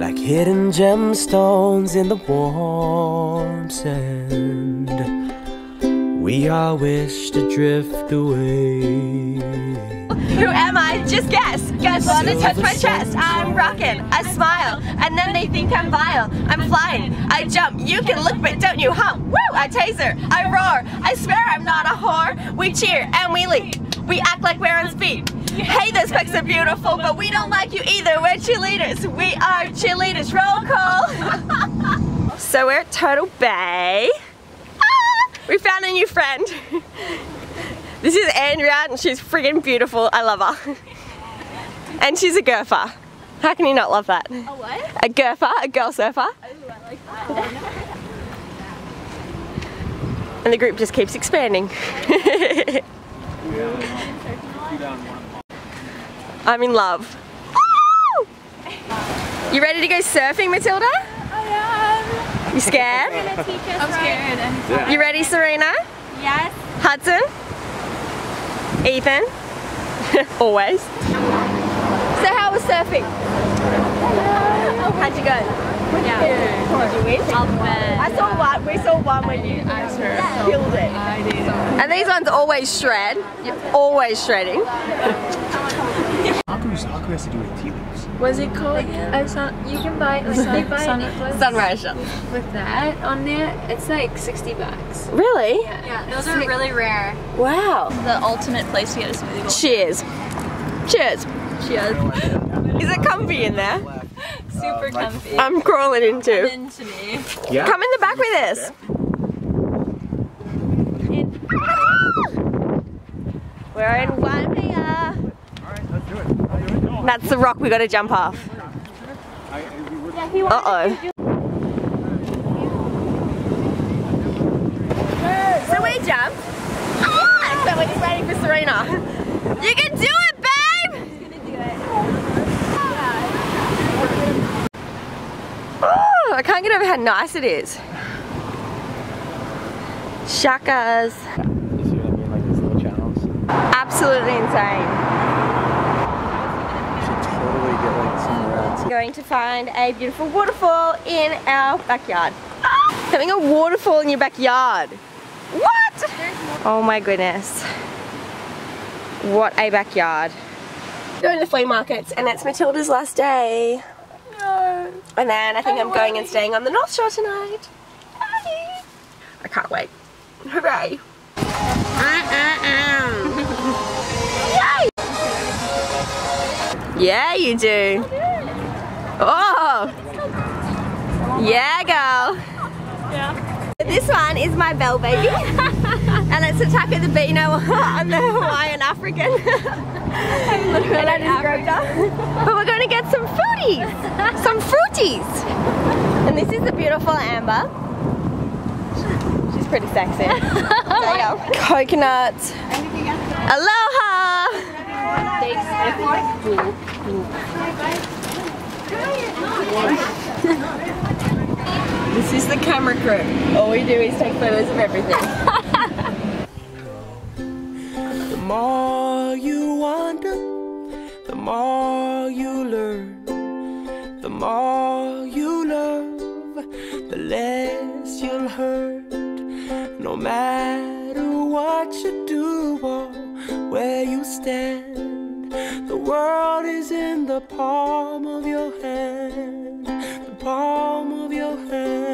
like hidden gemstones in the warm sand. We all wish to drift away. Who am I? Just guess. Guys wanna touch my chest. I'm rocking. I smile, and then they think I'm vile. I'm flying. I jump. You can look, but don't you hump. Woo! I taser. I roar. I swear I'm not a whore. We cheer and we leap. We act like we're on speed. Hey, those specs are beautiful, but we don't like you either. We're cheerleaders. We are cheerleaders. Roll call. so we're at Turtle Bay. Ah, we found a new friend. This is Andrea and she's friggin' beautiful. I love her. And she's a gurfer. How can you not love that? A what? A gurfer, a girl surfer. Ooh, I like that. And the group just keeps expanding. I'm in love. You ready to go surfing, Matilda? I am. You scared? Gonna teach us I'm scared. And You ready, Serena? yes. Hudson? Ethan? Always. So how was surfing? How'd you go? Yeah. Did you win? I'll bet. I saw one. We saw one when you I surfed. killed it. I did. And these ones always shred. You're always shredding. Aku, Aku has to do with ti leaves. Was it called? I uh, saw you can buy like they buy a necklace Sunrise shot. with that on there. It's like sixty bucks. Really? Yeah, those are really rare. Wow. The ultimate place to get a smoothie bowl. Cheers. Cheers. Cheers. Is it comfy in there? Super comfy. I'm crawling into. into me. Yeah. Come in the back with us. Ah! We're in Waimea. That's the rock we gotta jump off. Uh oh. So we jumped. Ah, so we're just waiting for Serena. You can do it, babe! Oh, I can't get over how nice it is. Shakas. You see what I mean? Like these little channels. Absolutely insane. You should totally get like some rats. Going to find a beautiful waterfall in our backyard. Having a waterfall in your backyard. What? Oh my goodness. What a backyard. Going to the flea markets and it's Matilda's last day. No. And then I think I'm going and staying on the North Shore tonight. Yay. I can't wait. Hooray. Yay! Yeah, you do. Yeah, girl. Yeah. This one is my bell baby. and it's Ataka the Beano on the Hawaiian African. I'm literally and I just grabbed her. But we're going to get some foodies. some fruities. And this is the beautiful Amber. She's pretty sexy. there you go. Coconut. Aloha! The camera crew. All we do is take photos of everything. The more you wander, the more you learn. The more you love, the less you'll hurt. No matter what you do or where you stand, the world is in the palm of your hand. the palm of your hand.